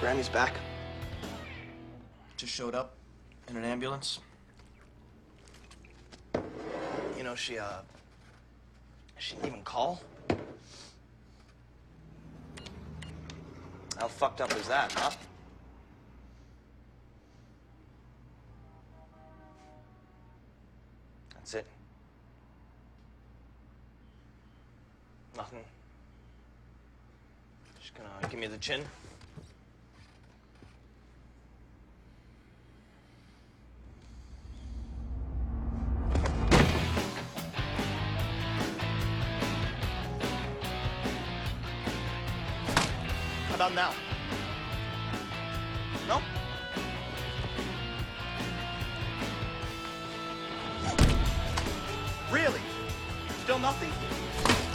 Grammy's back. Just showed up in an ambulance. You know, she, uh, she didn't even call. How fucked up is that, huh? That's it. Nothing. Just gonna give me the chin. About now? No? Really? Still nothing? No!